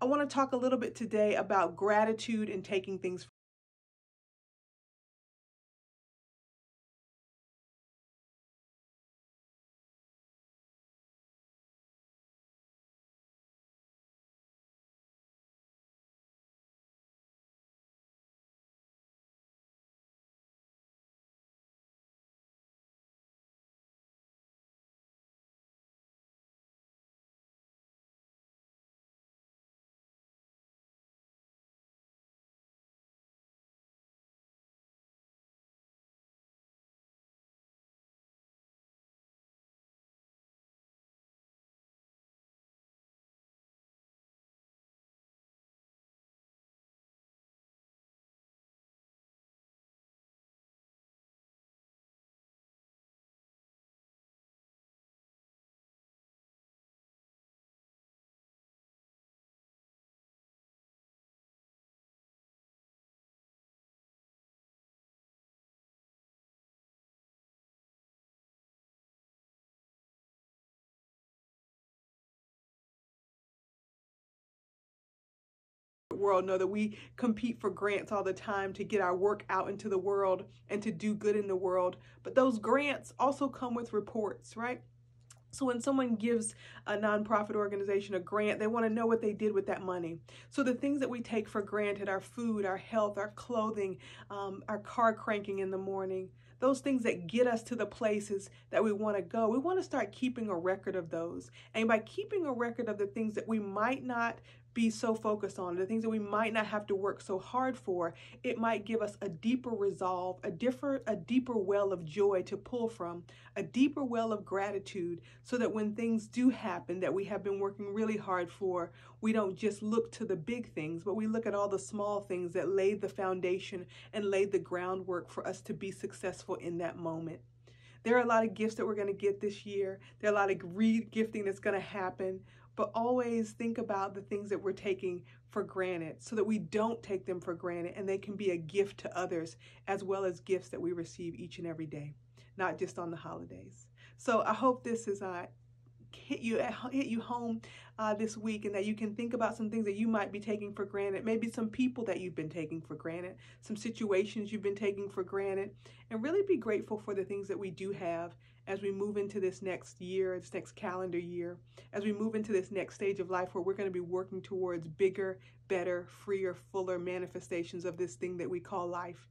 I want to talk a little bit today about gratitude and taking things world know that we compete for grants all the time to get our work out into the world and to do good in the world. But those grants also come with reports, right? So when someone gives a nonprofit organization a grant, they want to know what they did with that money. So the things that we take for granted, our food, our health, our clothing, um, our car cranking in the morning, those things that get us to the places that we want to go, we want to start keeping a record of those. And by keeping a record of the things that we might not be so focused on, the things that we might not have to work so hard for, it might give us a deeper resolve, a different, a deeper well of joy to pull from, a deeper well of gratitude, so that when things do happen that we have been working really hard for, we don't just look to the big things, but we look at all the small things that laid the foundation and laid the groundwork for us to be successful in that moment. There are a lot of gifts that we're going to get this year. There are a lot of re-gifting that's going to happen but always think about the things that we're taking for granted so that we don't take them for granted and they can be a gift to others as well as gifts that we receive each and every day, not just on the holidays. So I hope this is uh, hit you hit you home uh, this week and that you can think about some things that you might be taking for granted. Maybe some people that you've been taking for granted some situations you've been taking for granted and really be grateful for the things that we do have as we move into this next year this next calendar year as we move into this next stage of life where we're going to be working towards bigger better freer fuller manifestations of this thing that we call life.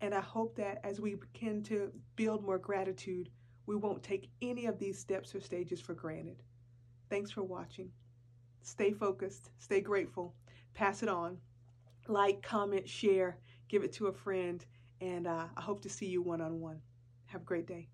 And i hope that as we begin to build more gratitude we won't take any of these steps or stages for granted. Thanks for watching. Stay focused, stay grateful, pass it on. Like, comment, share, give it to a friend, and uh, I hope to see you one on one. Have a great day.